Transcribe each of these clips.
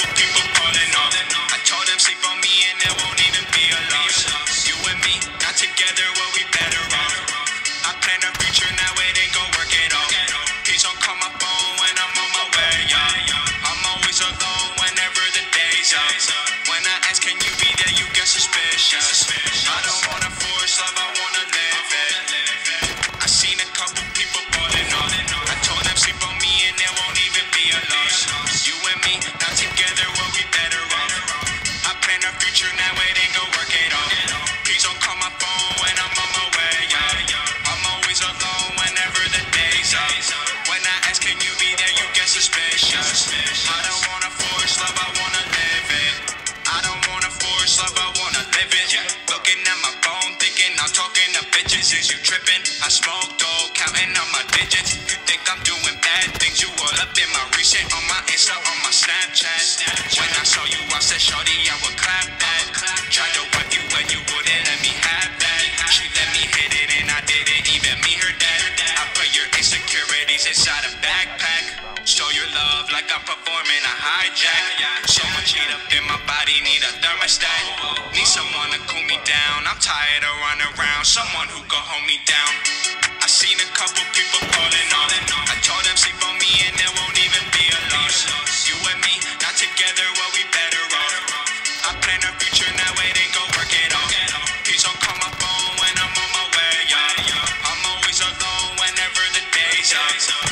I told them sleep on me and there won't even be a loss. You and me, not together, better off. I plan a future, now it ain't work it don't call my phone when I'm on my way. I'm always alone whenever the. When I ask, can you be there, you get suspicious. I don't wanna force love, I I plan our future, now it ain't gon' work it out. Please don't call my phone when I'm on my way, yeah. I'm always alone whenever the day's out. When I ask, can you be there, you get suspicious. I don't wanna force love, I wanna live it. I don't wanna force love, I wanna live it. Looking at my phone, thinking I'm talking to bitches. Is you tripping? I smoke dope, counting on my digits. You think I'm doing bad things? You all up in my recent, on my Insta, on my Snapchat. Like I'm performing a hijack. So much heat up in my body, need a thermostat. Need someone to cool me down. I'm tired of running around. Someone who can hold me down. I seen a couple people falling on. I told them sleep on me and there won't even be a loss. You and me, not together, well we better off. I plan our future, now it ain't gon' work it out. Please don't call my phone when I'm on my way, yeah. I'm always alone whenever the day's out.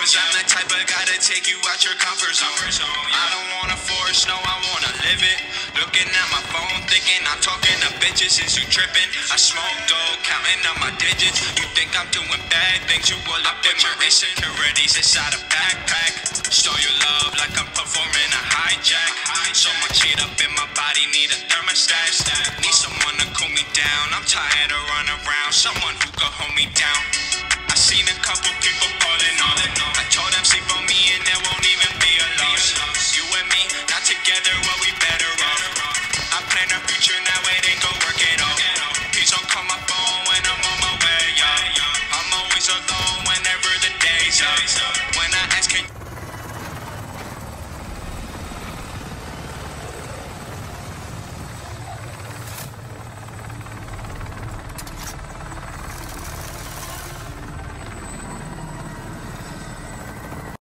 Cause I'm the type of guy to take you out your comfort zone. I don't wanna force, no, I wanna live it. Looking at my phone, thinking I'm talking to bitches. Is you tripping? I smoke dope, counting on my digits. You think I'm doing bad things? You all up in my insecurities inside a backpack. Show your love like I'm performing a hijack. So much heat up in my body, need a thermostat. Need someone to cool me down. I'm tired of running around. Someone who can hold me down. Together, well we better off. I plan our future, now it ain't gon' work it out.